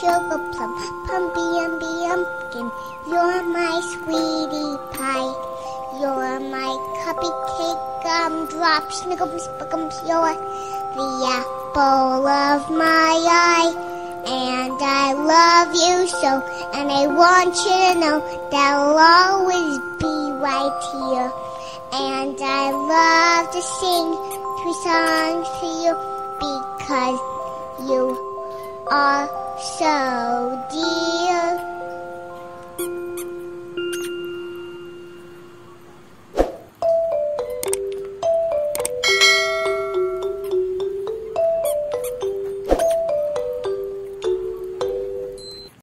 sugar plum, pumpy umby umpkin. You're my sweetie pie. You're my cupcake gumdrop, snickums, buckums. You're the apple of my eye. And I love you so, and I want you to know that I'll always be right here. And I love to sing three songs for you because you are so dear.